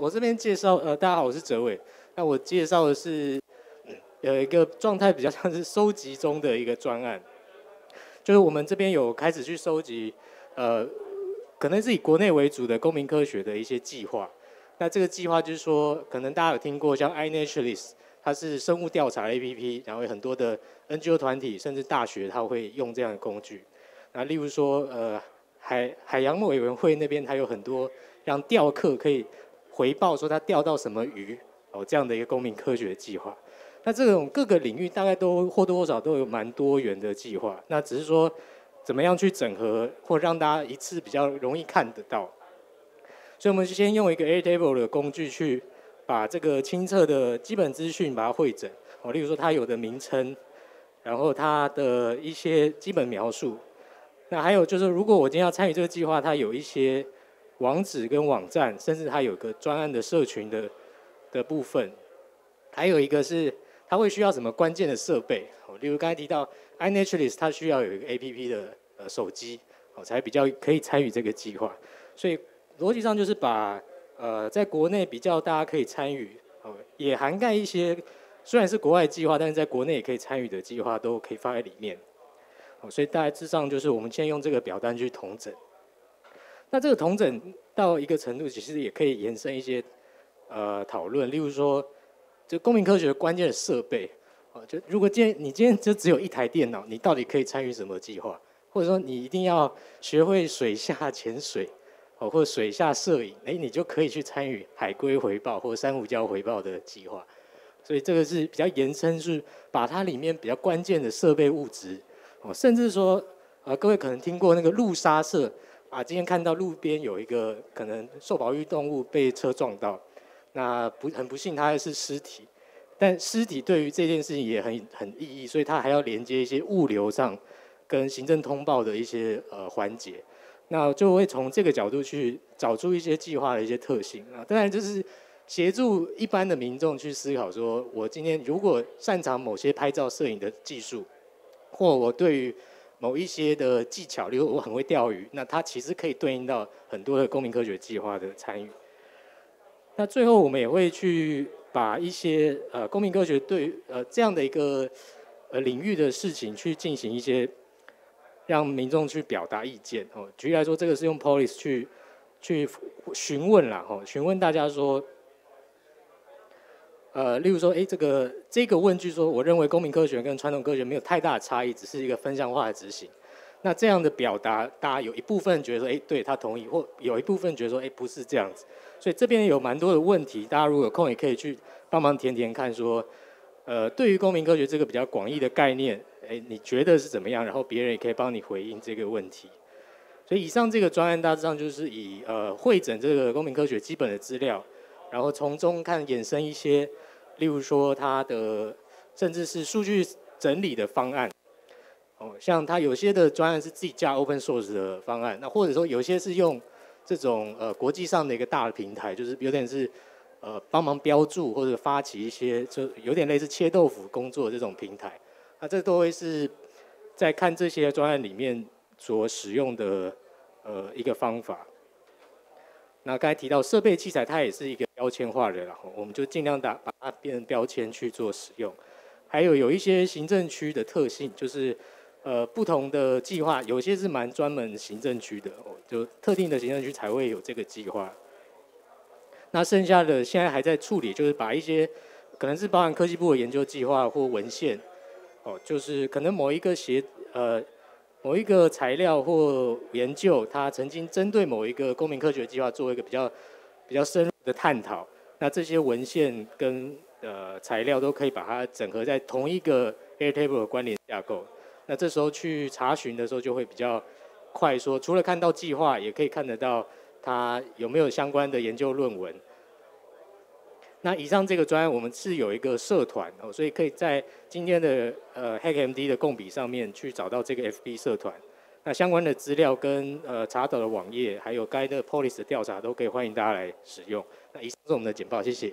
我这边介绍，呃，大家好，我是哲伟。那我介绍的是有一个状态比较像是收集中的一个专案，就是我们这边有开始去收集，呃，可能是以国内为主的公民科学的一些计划。那这个计划就是说，可能大家有听过像 iNaturalist，它是生物调查 APP，然后有很多的 NGO 团体甚至大学，它会用这样的工具。那例如说，呃，海海洋委员会那边，它有很多让钓客可以回报说他钓到什么鱼哦，这样的一个公民科学计划。那这种各个领域大概都或多或少都有蛮多元的计划。那只是说，怎么样去整合或让大家一次比较容易看得到。所以，我们就先用一个 Airtable 的工具去把这个清册的基本资讯把它汇整。哦，例如说它有的名称，然后它的一些基本描述。那还有就是，如果我今天要参与这个计划，它有一些网址跟网站，甚至它有个专案的社群的的部分。还有一个是它会需要什么关键的设备？例如刚才提到 iNaturalist，它需要有一个 APP 的呃手机，哦，才比较可以参与这个计划。所以。逻辑上就是把呃，在国内比较大家可以参与，哦，也涵盖一些虽然是国外计划，但是在国内也可以参与的计划都可以放在里面。哦，所以大致上就是我们先用这个表单去统整。那这个同整到一个程度，其实也可以延伸一些呃讨论，例如说，就公民科学关键的设备，哦，就如果今天你今天就只有一台电脑，你到底可以参与什么计划？或者说你一定要学会水下潜水？哦，或水下摄影，哎，你就可以去参与海龟回报或珊瑚礁回报的计划。所以这个是比较延伸，是把它里面比较关键的设备物质，哦，甚至说，呃，各位可能听过那个陆沙社，啊，今天看到路边有一个可能受保育动物被车撞到，那不很不幸，它还是尸体，但尸体对于这件事情也很很意义，所以它还要连接一些物流上跟行政通报的一些呃环节。那就会从这个角度去找出一些计划的一些特性啊，当然就是协助一般的民众去思考，说我今天如果擅长某些拍照摄影的技术，或我对于某一些的技巧，例如我很会钓鱼，那它其实可以对应到很多的公民科学计划的参与。那最后我们也会去把一些呃公民科学对呃这样的一个呃领域的事情去进行一些。让民众去表达意见哦。举例来说，这个是用 Police 去去询问啦，吼，询问大家说，呃，例如说，哎，这个这个问句说，我认为公民科学跟传统科学没有太大的差异，只是一个分项化的执行。那这样的表达，大家有一部分觉得说，哎，对他同意，或有一部分觉得说，哎，不是这样子。所以这边有蛮多的问题，大家如果有空也可以去帮忙填填看，说，呃，对于公民科学这个比较广义的概念。哎，你觉得是怎么样？然后别人也可以帮你回应这个问题。所以以上这个专案大致上就是以呃会诊这个公民科学基本的资料，然后从中看衍生一些，例如说它的甚至是数据整理的方案。哦，像它有些的专案是自己加 open source 的方案，那或者说有些是用这种呃国际上的一个大的平台，就是有点是呃帮忙标注或者发起一些，就有点类似切豆腐工作这种平台。那这都会是在看这些专案里面所使用的呃一个方法。那刚才提到设备器材，它也是一个标签化的，然后我们就尽量打把它变成标签去做使用。还有有一些行政区的特性，就是呃不同的计划，有些是蛮专门行政区的，哦，就特定的行政区才会有这个计划。那剩下的现在还在处理，就是把一些可能是包含科技部的研究计划或文献。哦，就是可能某一个协呃某一个材料或研究，它曾经针对某一个公民科学计划做一个比较比较深入的探讨。那这些文献跟呃材料都可以把它整合在同一个 Airtable 的关联架构。那这时候去查询的时候就会比较快，说除了看到计划，也可以看得到它有没有相关的研究论文。那以上这个专案，我们是有一个社团哦，所以可以在今天的呃 HackMD 的共笔上面去找到这个 FB 社团。那相关的资料跟呃查找的网页，还有该的 Police 的调查，都可以欢迎大家来使用。那以上是我们的简报，谢谢。